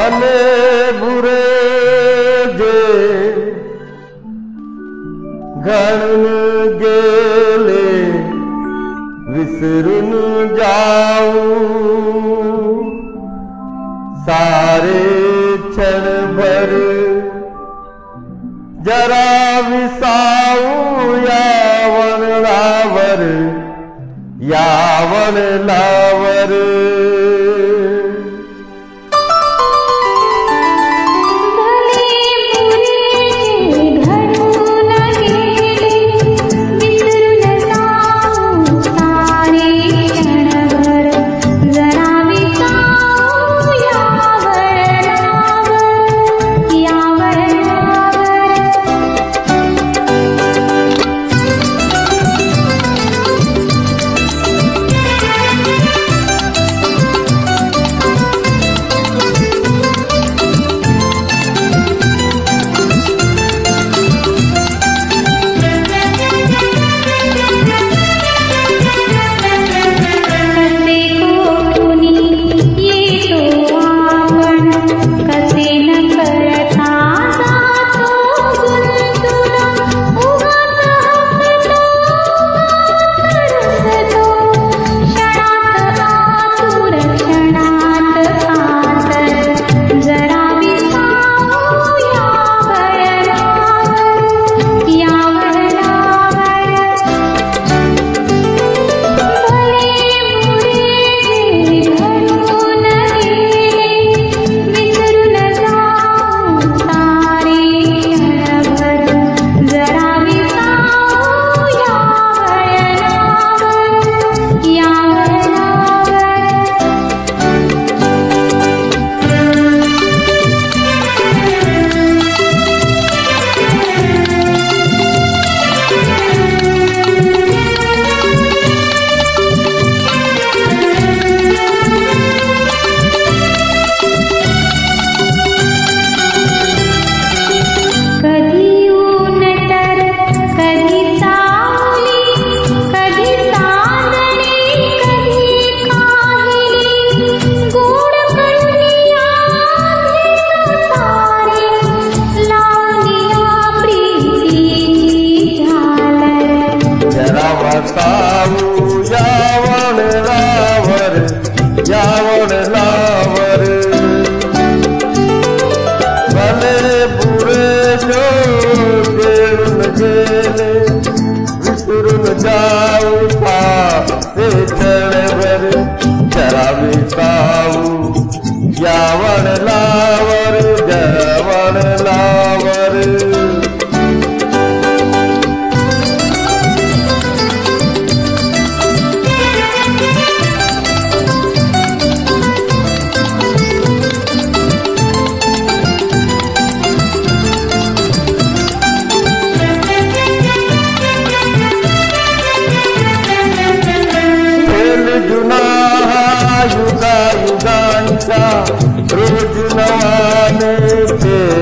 भले बुरे जे घणून गेले विसरून जाऊ। सारे क्षण भर जरा विसाऊ यावण लावर यावण लावर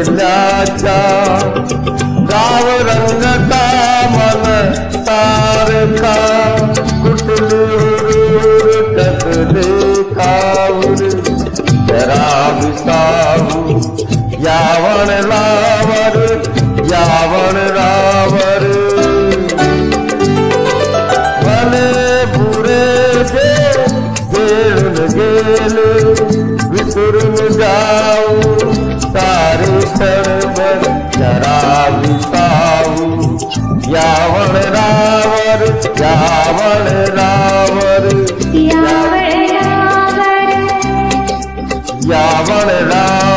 लाचा गाव रंग का मन तार का कुटलूर कतले कावर तेरा विसाव यावन ला पर